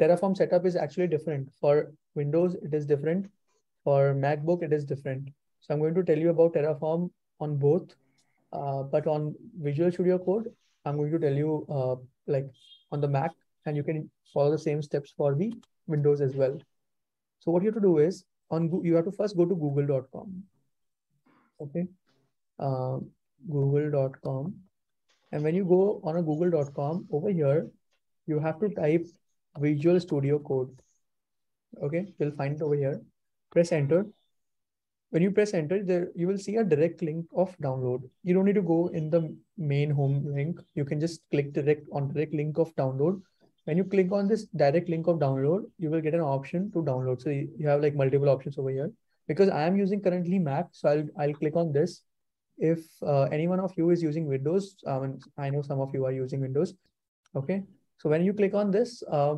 Terraform setup is actually different. For Windows, it is different. For MacBook, it is different. So I'm going to tell you about Terraform on both, uh, but on Visual Studio Code, I'm going to tell you uh, like on the Mac, and you can follow the same steps for the Windows as well. So what you have to do is on you have to first go to google.com. Okay, uh, google.com, and when you go on a google.com over here, you have to type Visual Studio Code. Okay, you'll find it over here. Press enter. When you press enter, there you will see a direct link of download. You don't need to go in the main home link. You can just click direct on direct link of download. When you click on this direct link of download, you will get an option to download. So you have like multiple options over here. Because I am using currently Mac, so I'll I'll click on this. If uh, any one of you is using Windows, um, I know some of you are using Windows. Okay, so when you click on this, uh,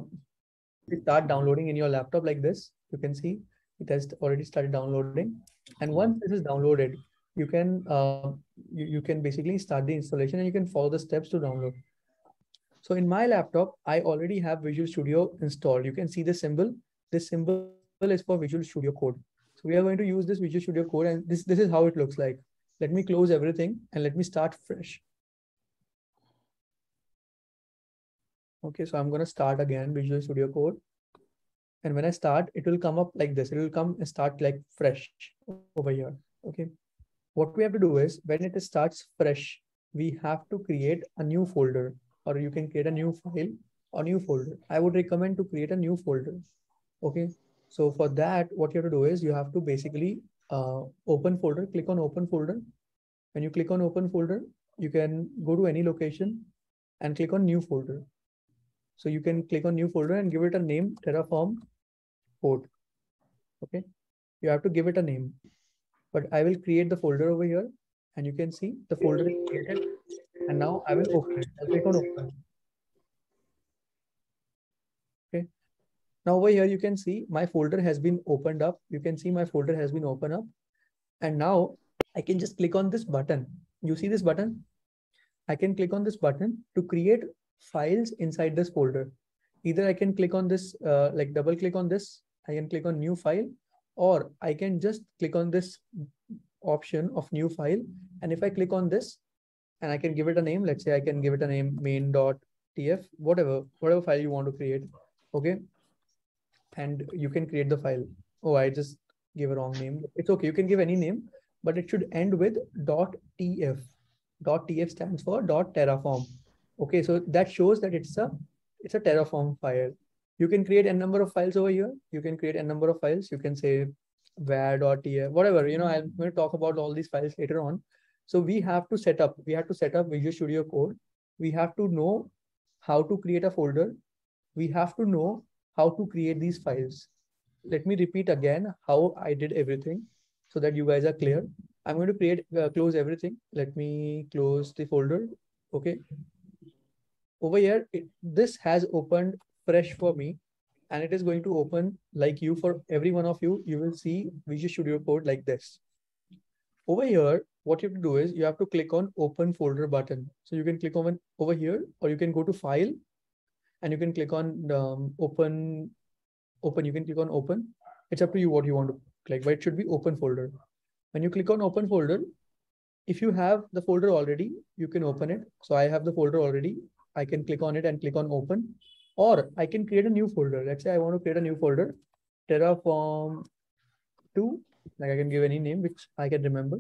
it start downloading in your laptop like this. You can see it has already started downloading. And once this is downloaded, you can uh, you, you can basically start the installation and you can follow the steps to download. So in my laptop, I already have Visual Studio installed. You can see the symbol. This symbol is for Visual Studio Code. So we are going to use this Visual Studio Code and this, this is how it looks like. Let me close everything and let me start fresh. Okay, so I'm going to start again Visual Studio Code. And when I start, it will come up like this. It will come and start like fresh over here. Okay. What we have to do is when it starts fresh, we have to create a new folder or you can create a new file or new folder. I would recommend to create a new folder. Okay. So for that, what you have to do is you have to basically uh, open folder, click on open folder. When you click on open folder, you can go to any location and click on new folder. So you can click on new folder and give it a name, Terraform code. Okay. You have to give it a name, but I will create the folder over here and you can see the folder is created. And now I will open it. I'll click on open. Okay. Now over here, you can see my folder has been opened up. You can see my folder has been opened up. And now I can just click on this button. You see this button? I can click on this button to create files inside this folder. Either I can click on this, uh, like double click on this, I can click on new file, or I can just click on this option of new file. And if I click on this and I can give it a name, let's say I can give it a name main.tf, whatever, whatever file you want to create. Okay. And you can create the file. Oh, I just gave a wrong name. It's okay. You can give any name, but it should end with dot .tf. Dot .tf stands for dot .terraform. Okay, so that shows that it's a it's a Terraform file. You can create a number of files over here. You can create a number of files. You can say var.tf, whatever, you know, I'm going to talk about all these files later on. So we have to set up, we have to set up Visual Studio Code. We have to know how to create a folder. We have to know how to create these files. Let me repeat again how I did everything so that you guys are clear. I'm going to create, uh, close everything. Let me close the folder. Okay over here, it, this has opened fresh for me and it is going to open like you for every one of you. You will see Visual Studio Code like this. Over here, what you have to do is you have to click on open folder button. So you can click on over here or you can go to file and you can click on um, open, open, you can click on open. It's up to you what you want to click, but it should be open folder. When you click on open folder, if you have the folder already, you can open it. So I have the folder already. I can click on it and click on open, or I can create a new folder. Let's say I want to create a new folder, Terraform 2, like I can give any name, which I can remember.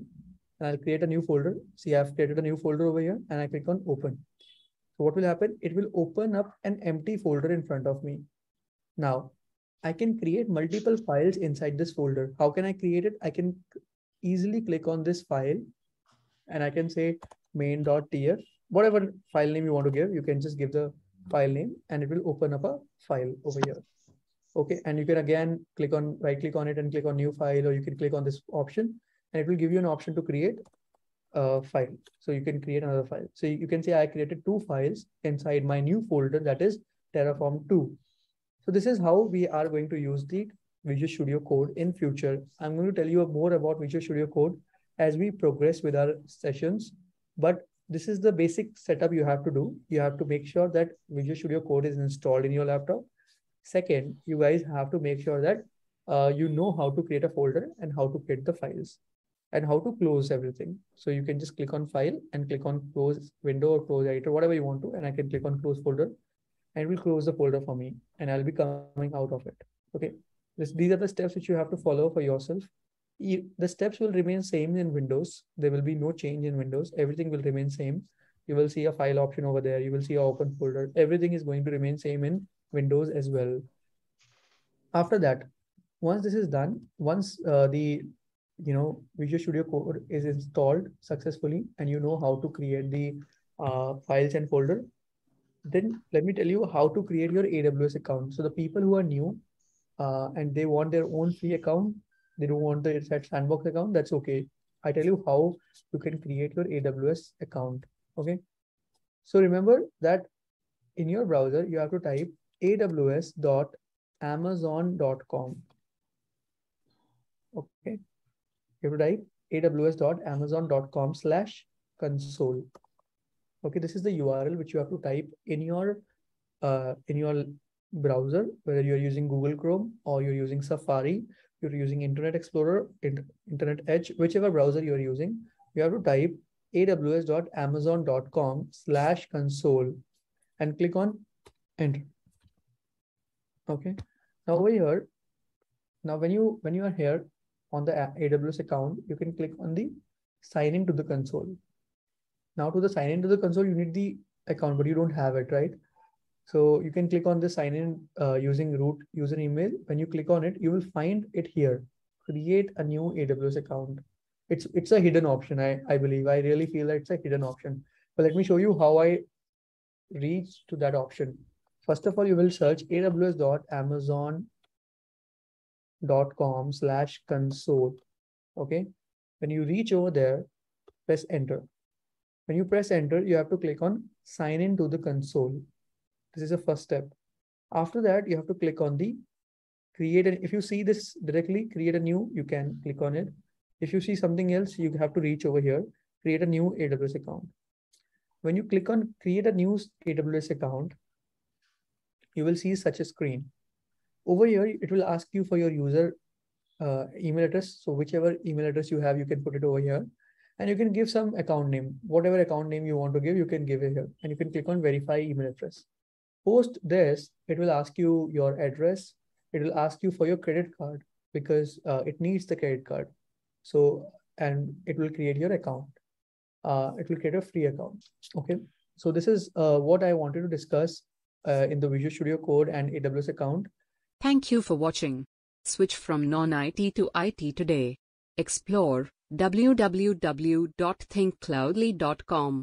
And I'll create a new folder. See, I've created a new folder over here and I click on open. So what will happen? It will open up an empty folder in front of me. Now, I can create multiple files inside this folder. How can I create it? I can easily click on this file and I can say main.tf whatever file name you want to give, you can just give the file name and it will open up a file over here. Okay, and you can again click on right click on it and click on new file, or you can click on this option and it will give you an option to create a file. So you can create another file. So you can say I created two files inside my new folder that is Terraform 2. So this is how we are going to use the Visual Studio Code in future. I'm going to tell you more about Visual Studio Code as we progress with our sessions. But this is the basic setup you have to do. You have to make sure that Visual Studio Code is installed in your laptop. Second, you guys have to make sure that uh, you know how to create a folder and how to create the files and how to close everything. So you can just click on file and click on close window or close editor, whatever you want to, and I can click on close folder and will close the folder for me and I'll be coming out of it. Okay. This, these are the steps which you have to follow for yourself. The steps will remain same in Windows. There will be no change in Windows. Everything will remain same. You will see a file option over there. You will see a open folder. Everything is going to remain same in Windows as well. After that, once this is done, once uh, the you know Visual Studio Code is installed successfully and you know how to create the uh, files and folder, then let me tell you how to create your AWS account. So the people who are new uh, and they want their own free account, they don't want the inside sandbox account, that's okay. I tell you how you can create your AWS account. Okay. So remember that in your browser, you have to type aws.amazon.com. Okay. You have to type aws.amazon.com slash console. Okay, this is the URL which you have to type in your uh, in your browser, whether you're using Google Chrome or you're using Safari, you're using Internet Explorer, Internet Edge, whichever browser you're using, you have to type aws.amazon.com slash console and click on enter. Okay. Now over here, now when you when you are here on the AWS account, you can click on the sign in to the console. Now to the sign in to the console, you need the account, but you don't have it, right? So you can click on the sign in uh, using root user email. When you click on it, you will find it here. Create a new AWS account. It's it's a hidden option, I, I believe. I really feel that it's a hidden option. But let me show you how I reach to that option. First of all, you will search aws.amazon.com slash console. Okay. When you reach over there, press enter. When you press enter, you have to click on sign in to the console. This is the first step. After that, you have to click on the create. If you see this directly, create a new, you can click on it. If you see something else, you have to reach over here, create a new AWS account. When you click on create a new AWS account, you will see such a screen. Over here, it will ask you for your user uh, email address. So whichever email address you have, you can put it over here and you can give some account name, whatever account name you want to give, you can give it here and you can click on verify email address. Post this, it will ask you your address. It will ask you for your credit card because uh, it needs the credit card. So, and it will create your account. Uh, it will create a free account. Okay. So this is uh, what I wanted to discuss uh, in the Visual Studio Code and AWS account. Thank you for watching. Switch from non-IT to IT today. Explore www.thinkcloudly.com